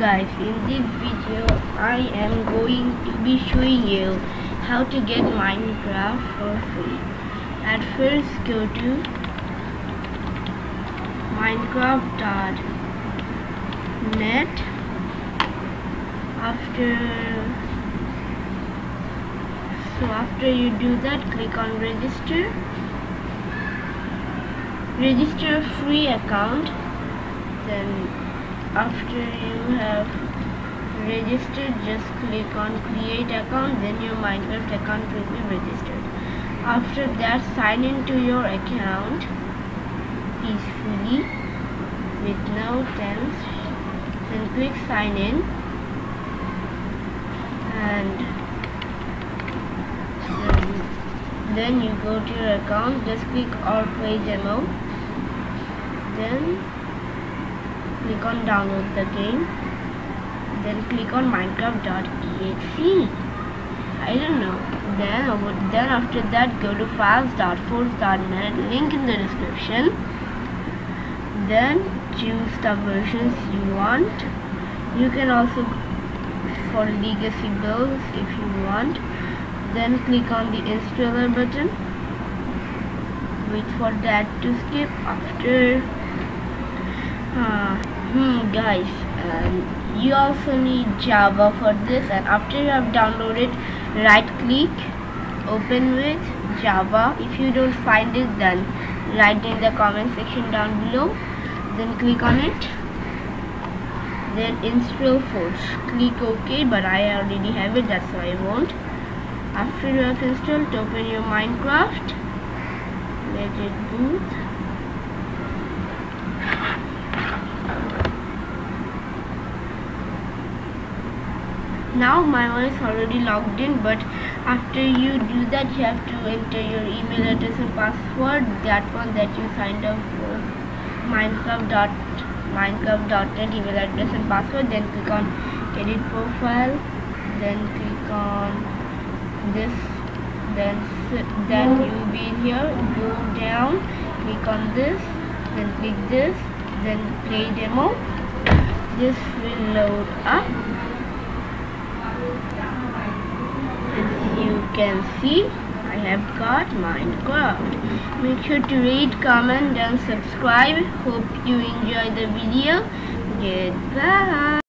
guys in this video I am going to be showing you how to get Minecraft for free. At first go to minecraft.net after so after you do that click on register. Register a free account then after you have registered just click on create account then your minecraft account will be registered. After that sign into your account peacefully with no thanks then click sign in. And then, then you go to your account just click or play demo. Then click on download the game then click on minecraft.exe I don't know. Then then after that go to files.forge.net link in the description. Then choose the versions you want. You can also for legacy builds if you want. Then click on the installer button. Wait for that to skip after uh, hmm guys um, you also need java for this and after you have downloaded right click open with java. If you don't find it then write in the comment section down below then click on it. Then install forge click ok but i already have it that's why i won't. After you have installed open your minecraft. Let it boot now my one is already logged in but after you do that you have to enter your email address and password. That one that you signed up for. Minecraft dot minecraft dot email address and password. Then click on edit profile. Then click on this. Then then you will be here. Go down. Click on this. Then click this. Then play demo. This will load up you can see I have got Minecraft make sure to rate comment and subscribe. Hope you enjoy the video. Goodbye